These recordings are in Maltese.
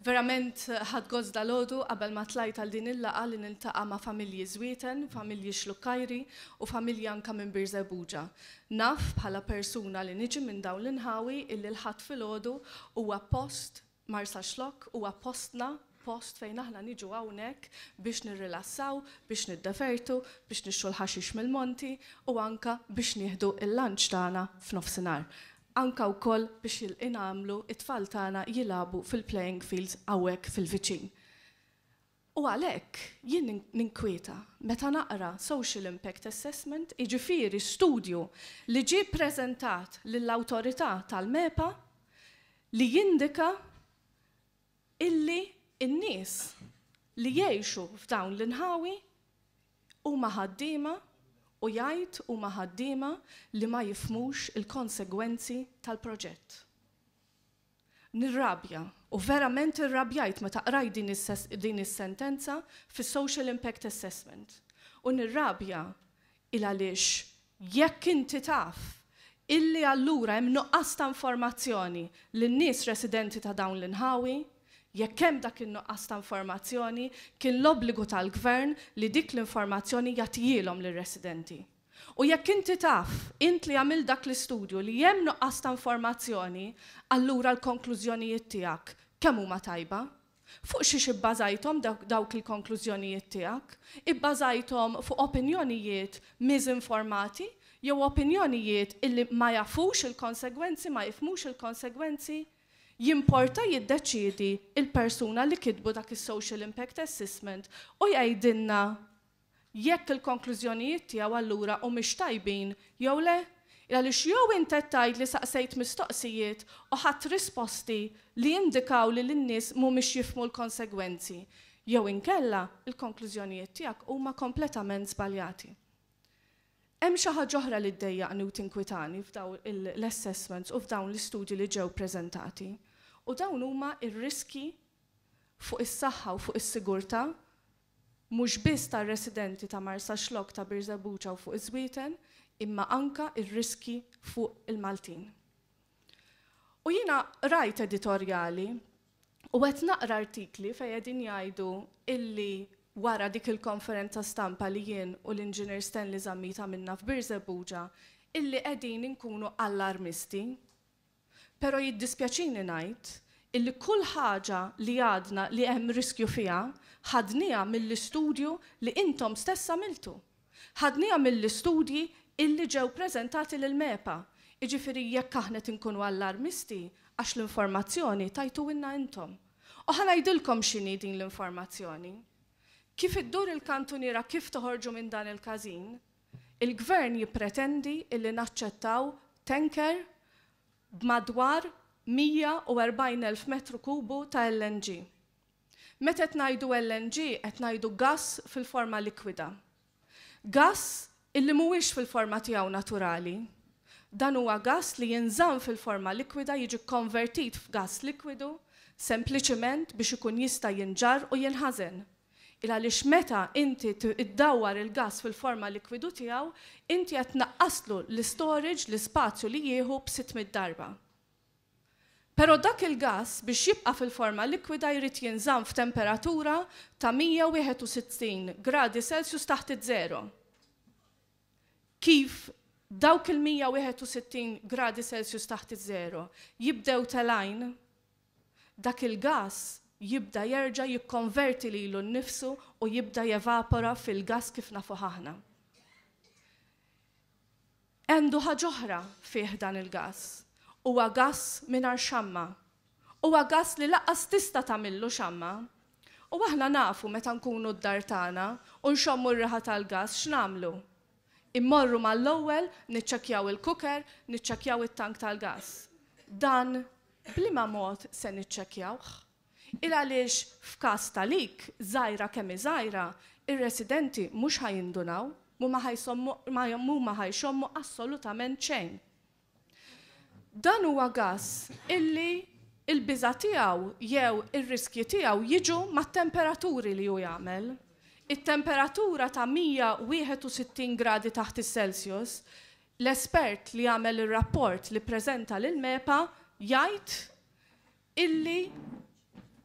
Verament ħadt gost dalgħodu qabel ma tlajt għal din il-laqgħa li niltaqa' ma' familji Żwieten, familji Xlukkajri u familji anke minn Birżebbuġa. Naf, bħala persuna li niġi minn dawn l-inħawi, illi l-Ħadd filgħodu huwa post Marsaxlokk huwa postna, post fejn aħna niġu hawnhekk biex nirrilassaw, biex niddefertu, biex nixtru l-ħaxix mill-monti u anke biex nieħdu l-lunch tagħna f'nofsinhar. Anke wkoll biex ingħamlu t-tfal tagħna jilagħbu fil-playing fields hawnhekk fil-viċin. U għalhekk jien ninkwieta meta naqra social impact assessment, jiġifieri studju li ġie ppreżentat lill-awtorità tal-MEPA li jindika illi n-nies li jgħixu f'dawn l-inħawi huma ħaddiema u jgħid huma ħaddiema li ma jifhmux il-konsegwenzi tal-proġett. Nirrabja, u verament irrabjajt meta qrajt din is-sentenza fis-Social Impact Assessment. U nirrabja il għaliex jekk inti taf illi allura hemm nuqqas ta' informazzjoni lin-nies residenti ta' dawn l-inħawi, jekk hemm dak in-nuqqas ta' informazzjoni, kien l-obbligu tal-Gvern li dik l-informazzjoni jagħtihielhom lir-residenti. U jekk inti taf, int li għamilt dak l-istudju, li hemm nuqqas ta' informazzjoni, allura l-konklużjonijiet tiegħek kemm huma tajba? Fuq xiex ibbażajthom dawk il-konklużjonijiet tiegħek? Ibbażajthom fuq opinjonijiet miżinformati jew opinjonijiet illi ma jafux il-konsegwenzi, ma jifhmux il-konsegwenzi? Jimporta jiddeċiedi l-persuna li kitbu dak is-social impact assessment u jgħidilna jekk il-konklużjonijiet tiegħu allura humiex tajbin jew le, għaliex jew int qed tgħid li saqsejt mistoqsijiet u ħadt risposti li jindikaw li lin-nies mhumiex jifhmu l-konsegwenzi, jew inkella l-konklużjonijiet tiegħek huma kompletament żbaljati. Hemm xi ħaġa oħra li ddejjaqni u tinkwitani f'dawn l-assessments u f'dawn l-istudji li ġew preżentati, u dawn huma r-riskji fuq is-saħħa u fuq is-sigurtà mhux biss tar-residenti ta' Marsaxlokk, ta' Birżebbuġa u fuq iż-Żwieten, imma anke r-riskji fuq il-Maltin. U jiena qrajt editorjali u qed naqra artikli fejn qegħdin jgħidu illi wara dik il-konferenza stampa li jien u l-Inġinier Stanley Zammit għamilna f'Birżebbuġa illi qegħdin inkunu allarmisti. Pero jiddispjaċini ngħid illi kull ħaġa li għadna li hemm riskju fiha ħadnieha mill-istudju li intom stess għamiltu. Ħadnieha mill-istudji illi ġew preżentati lill-MEPA, jiġifieri jekk aħna qed inkunu allarmisti għax l-informazzjoni tajtuhilna intom. U ħa ngħidilkom x'inhi din l-informazzjoni. Kif iddur il-kantuniera kif toħorġu minn dan il-każin, Il-Gvern jippretendi illi naċċettaw tanker b'madwar 140 elf metru kubu ta' LNG. Meta qed ngħidu LNG qed ngħidu gass fil-forma likwida. Gass illi mhuwiex fil-forma tiegħu naturali. Dan huwa gass li jinżamm fil-forma likwida jiġi kkonvertit f'gass likwidu sempliċiment biex ikun jista' jinġarr u jinħażen. Il għaliex meta inti ddawwar il-gass fil-forma likwidu tiegħu, inti qed tnaqqaslu l-istorage, l-ispazju li jieħu b' sitt mitt darba. Però dak il-gass biex jibqa' fil-forma likwida jrid jinżamm f'temperatura ta' 161 gradi Celsius taħt iż-żero. Kif dawk il-161 gradi Celsius taħt iż-żero jibdew telgħin, Dak il-gass jibda jerġa' jikkonverti lilu nnifsu u jibda jevapora fil-gass kif nafuh aħna. Għandu ħaġa oħra fih dan il-gass. Huwa gass mingħajr xamma. Huwa gass li lanqas tista' tagħmillu xamma. U aħna nafu meta nkunu d-dar tagħna u nxommu r-riħa tal-gass x'nagħmlu? Immorru mal-ewwel niċċekkjaw il-cooker, niċċekkjaw it-tank tal-gass. Dan b'liema mod se niċċekkjawh? Il għaliex f'każ ta' leak, żgħira kemm hi żgħira, ir-residenti mhux ħa jindunaw, huma ħa jxommu assolutament xejn. Dan huwa gass illi l-biża' tiegħu jew ir-riskji tiegħu jiġu mat-temperaturi li hu jagħmel. It-temperatura ta' 161 gradi taħt is-Celsius, l-espert li għamel ir-rapport li ppreżenta lill-MEPA jgħid illi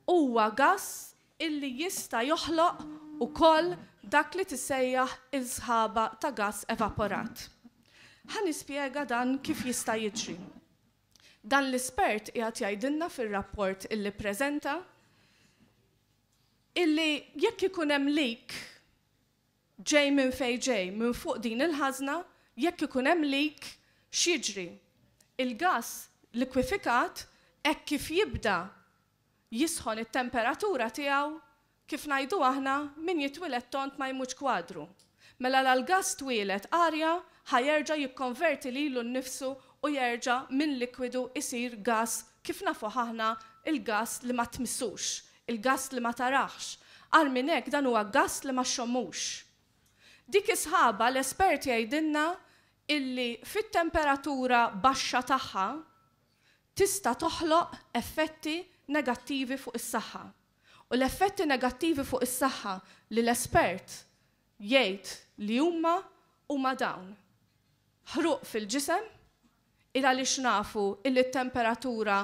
huwa gass illi jista' joħloq ukoll dak li tisejjaħ il-sħaba ta' gass evaporat. Ħa nispjega dan kif jista' jiġri. Dan l-ispert qiegħed jgħidilna fir-rapport illi ppreżenta illi jekk ikun hemm leak Ġej minn fejn ġej, minn fuq din il-ħażna, jekk ikun hemm leak, x'jiġri? Il-gass likwifikat hekk kif jibda jisħon it-temperatura tiegħu, kif ngħidu aħna, min jitwieled tond ma jmutx kwadru. Mela la l-gass twieled arja ħa jerġa' jikkonverti lilu nnifsu u jerġa' minn likwidu jsir gass kif nafuh aħna, il-gass li ma tmissux, Il-gass li ma tarax. Agħar minn hekk, dan huwa gass li ma xxommux. Dik is-sħaba l-espert jgħidilna illi fit-temperatura baxxa tagħha tista' toħloq effetti negattivi fuq is-saħħa. U l-effetti negattivi fuq is-saħħa li l-espert jgħid li huma huma dawn, ħruq fil-ġisem, Il għaliex nafu illi t-temperatura,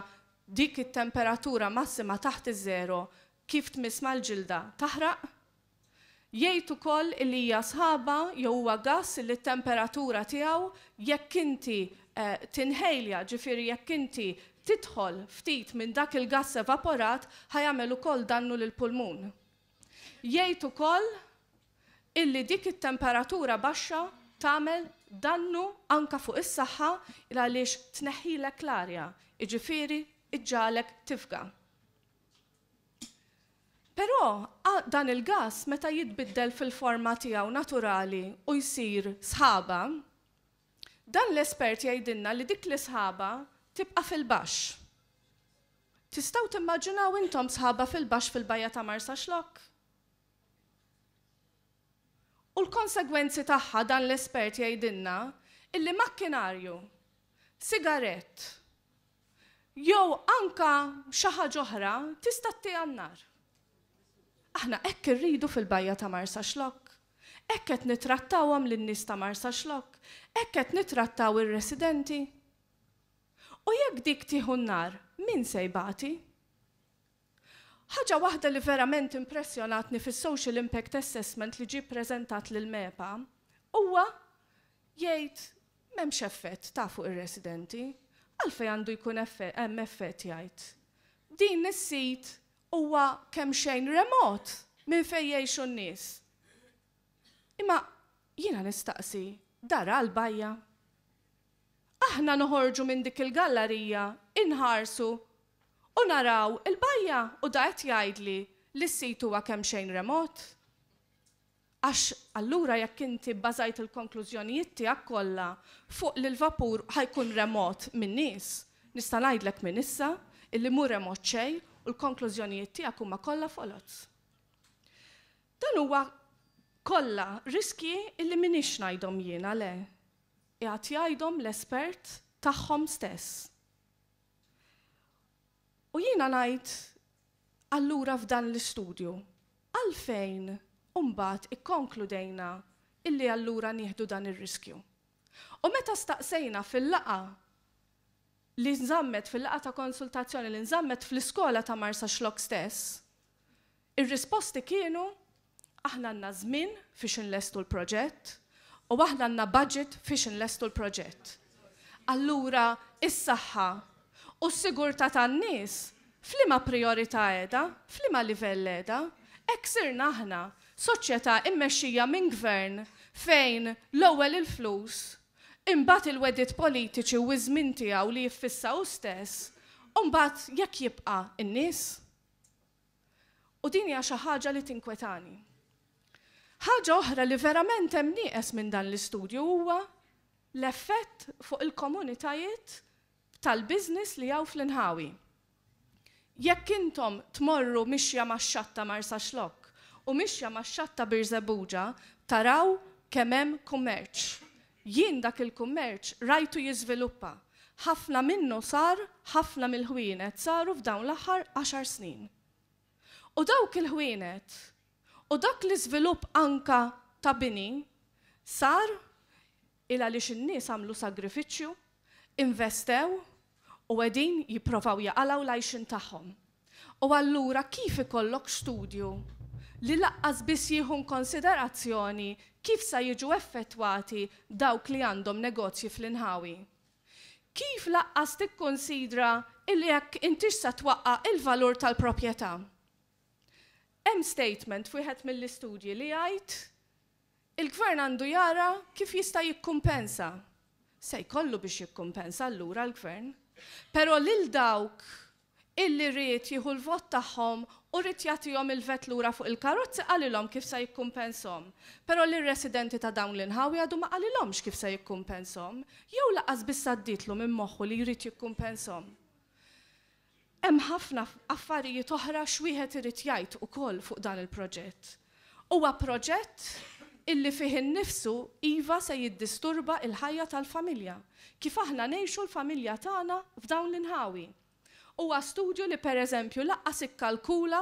dik it-temperatura massima taħt iż-żero, kif tmiss mal-ġilda, taħraq. Jgħid ukoll illi hija sħaba jew huwa gass illi t-temperatura tiegħu jekk inti tinhalja, ġifieri jekk inti tidħol ftit minn dak il-gass evaporat, ħa jagħmel ukoll dannu lill-pulmun. Jgħid ukoll illi dik it-temperatura baxxa tagħmel dannu anke fuq is-saħħa għaliex tneħħilek l-arja, jiġifieri ġġagħlek tifga. Però dan il-gass meta jitbiddel fil-forma tiegħu naturali u jsir sħaba, dan l-espert jgħidilna li dik l-isħaba tibqa' fil-baxx. Tistgħu timmaġinaw intom sħaba fil-baxx fil-bajja ta' Marsaxlokk? U l-konsegwenzi tagħha dan l-espert jgħidilna illi makkinarju, sigarett, jew anke xi ħaġa oħra tista' ttih għan-nar. Aħna hekk irridu fil-bajja ta' Marsaxlokk? Hekk qed nittrattawhom lin-nies ta' Marsaxlokk? Hekk qed nittrattaw ir-residenti? U jekk dik tieħu n-nar, min se jbati? Ħaġa waħda li verament impressjonatni fis-Social Impact Assessment li ġie ppreżentat lill-MEPA huwa jgħid m'hemmx effett ta' fuq ir-residenti. Għalfejn għandu jkun hemm effett jgħid? Din is-sit huwa kemxejn remot minn fejn jgħixu n-nies. Imma jiena nistaqsi, dar għall-bajja? Aħna noħorġu minn dik il-gallarija, inħarsu u naraw il-bajja u da qed jgħidli li s-sit huwa kemmxejn remot? Għax allura jekk inti bbażajt il-konklużjonijiet tiegħek kollha fuq li l-vapur ħa jkun remot min-nies, nista' ngħidlek minn issa illi mhu remot xejn u l-konklużjonijiet tiegħek huma kollha foloz. Dan huwa kollha riskji illi m'iniex ngħidhom jiena, le, Qiegħed jgħidhom l-espert tagħhom stess. U jiena ngħid allura f'dan l-istudju, għalfejn u mbagħad ikkonkludejna illi allura nieħdu dan ir-riskju? U meta staqsejna fil-laqgħa li nżammet, fil-laqgħa ta' konsultazzjoni li nżammet fl-iskola ta' Marsaxlokk stess, Ir-risposti kienu, Aħna għandna żmien fiex inlestu l-proġett u aħna għandna budget fiex inlestu l-proġett. Allura is-saħħa u s-sigurtà tan-nies f'liema prijorità qiegħda, f'liema livell qiegħda? Hekk sirna aħna, soċjetà mmexxija minn gvern fejn l-ewwel il-flus, imbagħad il-wegħdiet politiċi u ż-żmien tiegħu li jiffissa hu stess, u mbagħad jekk jibqa' n-nies? U din hija xi ħaġa li tinkwetani. Ħaġa oħra li verament hemm nieqes minn dan l-istudju huwa l-effett fuq il-komunitajiet tal-business li hawn fl-inħawi. Jekk intom tmorru mixja max-xatt ta' Marsaxlokk u mixja max-xatt ta' Birżebbuġa taraw kemm hemm kummerċ. Jien dak il-kummerċ rajtu jiżviluppa. Ħafna minnu sar, ħafna mill-ħwienet saru f'dawn l-aħħar għaxar snin. U dawk il-ħwienet u dak l-iżvilupp anke ta' bini sar il għaliex in-nies għamlu sagrifiċċju, investew u qegħdin jipprovaw jaqalgħu l-għajxien tagħhom. U allura kif ikollok studju li laqqas biss jieħu inkonsiderazzjoni kif sa jiġu effettwati dawk li għandhom negozji fl-inħawi? Kif laqqas tikkunsidra li hekk intix sa twaqqa' il-valur tal-proprjetà? Hemm statement f'wieħed mill-istudji li jgħid Il-Gvern għandu jara kif jista' jikkumpensa. Se jkollu biex jikkumpensa allura l-Gvern. Però lil dawk illi ried jieħu l-vot tagħhom u ried jagħtihom il-vat lura fuq il-karozzi qalilhom kif se jikkumpensahom. Però lir-residenti ta' dawn l-inħawi għadu ma qalilhomx kif se jikkumpensahom. Jew lanqas biss għaddietlu minn moħħu li jrid jikkumpensahom. Hemm ħafna affarijiet oħra x'wieħed irid jgħid ukoll fuq dan il-proġett. Huwa proġett illi fih innifsu iva se jiddisturba il-ħajja tal-familja, kif aħna ngħixu l-familja tagħna f'dawn l-inħawi. Huwa studju li pereżempju laqqas ikkalkula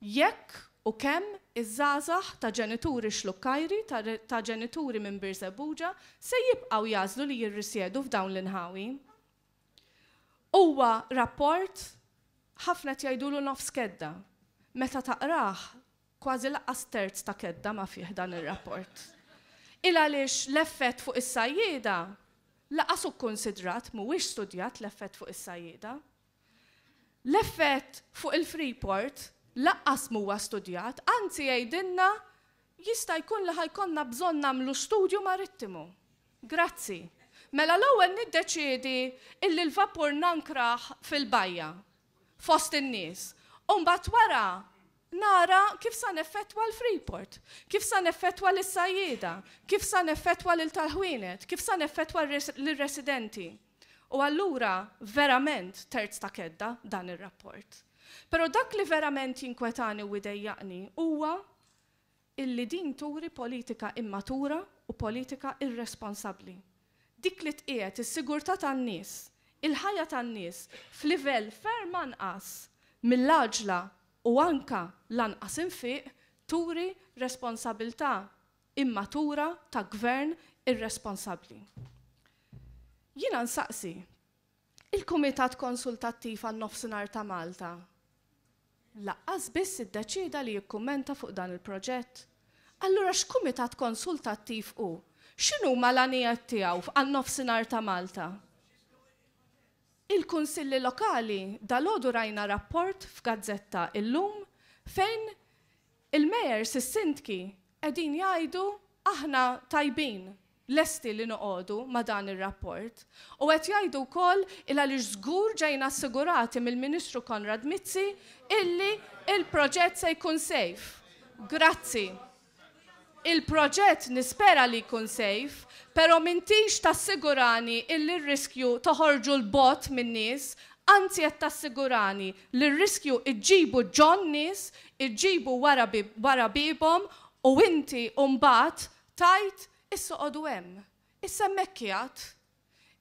jekk u kemm iż-żgħażagħ ta' ġenituri Xlukkajri, ta' ġenituri minn Birżebbuġa se jibqgħu jagħżlu li jirrisjedu f'dawn l-inħawi. Huwa rapport ħafna qed jgħidulu nofs kedda. Meta taqrah, kważi lanqas terz ta' kedda ma fih dan ir-rapport. Il għaliex l-effett fuq is-sajjieda lanqas hu kkunsidrat, mhuwiex studjat l-effett fuq is-sajjieda. L-effett fuq il-Freeport lanqas mhuwa studjat, anzi jgħidilna jista' jkun li ħa jkollna bżonn nagħmlu studju marittimu. Grazzi. Mela l-ewwel niddeċiedi illi l-vapur nankraħ fil-bajja, fost in-nies, u mbagħad wara nara kif sa neffettwa l-Freeport, kif sa neffettwa lis-sajjieda, kif sa neffettwa lil tal-ħwienet, kif sa neffettwa lir-residenti. U allura verament terz ta' kedda dan ir-rapport. Però dak li verament jinkwetani u jdejjaqni huwa illi din turi politika immatura u politika irresponsabbli. Dik li tqiegħed is-sigurtà tan-nies, il-ħajja tan-nies f'livell ferm anqas mill-għaġla u anke l-anqas infiq turi responsabilità immatura ta' gvern irresponsabbli. Jiena nsaqsi, Il-Kumitat Konsultattiv għan-Nofsinhar ta' Malta laqqas biss iddeċieda li jikkummenta fuq dan il-proġett. Allura x'Kumitat Konsultattiv hu? X'inhuma l-għanijet tiegħu għan-Nofsinhar ta' Malta? Il-Kunsilli Lokali, dalgħodu rajna rapport f'gazzetta illum fejn il-Mayors, is-Sindki qegħdin jgħidu aħna tajbin, lesti li noqogħdu ma' dan ir-rapport u qed jgħidu wkoll il għaliex żgur ġejna assigurati mill-Ministru Konrad Mizzi illi il-proġett se jkun safe. Grazzi. Il-proġett nispera li jkun safe, pero m'intix tassigurani illi r-riskju toħorġu 'l bogħod min-nies, anzi qed tassigurani li r-riskju iġġibu ġon-nies, iġġibu wara biebhom u inti mbagħad Tgħid, Issa qogħdu hemm. Issa hemmhekk qiegħed.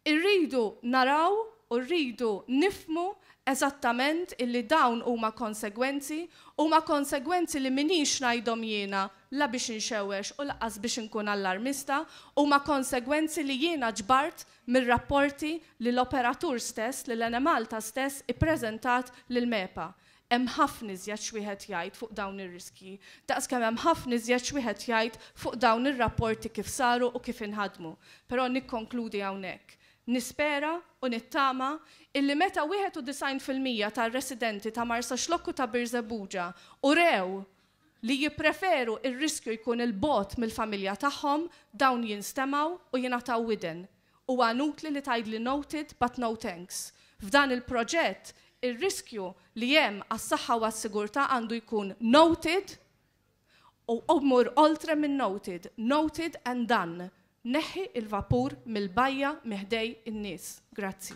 Irridu naraw u rridu nifhmu eżattament illi dawn huma konsegwenzi, huma konsegwenzi li m'iniex ngħidhom jiena la biex inxewwex u lanqas biex inkun allarmista, huma konsegwenzi li jiena ġbart mir-rapporti li l-operatur stess, li l-Enemalta stess ippreżentat lill-MEPA. Hemm ħafna iżjed x'wieħed jgħid fuq dawn ir-riskji, daqs kemm hemm ħafna iżjed x'wieħed jgħid fuq dawn ir-rapporti kif saru u kif inħadmu. Però nikkonkludi hawnhekk. Nispera u nittama illi meta 91 fil-mija tar-residenti ta' Marsaxlokk u ta' Birżebbuġa urew li jippreferu r-riskju jkun 'il bogħod mill-familja tagħhom, dawn jinstemgħu u jingħataw widen. Huwa inutli li tgħidli noted but no thanks. F'dan il-proġett, ir-riskju li hemm għas-saħħa u għas-sigurtà għandu jkun noted u jmur oltre minn noted, noted and done. Neħħi l-vapur mill-bajja miħdej in-nies. Grazzi.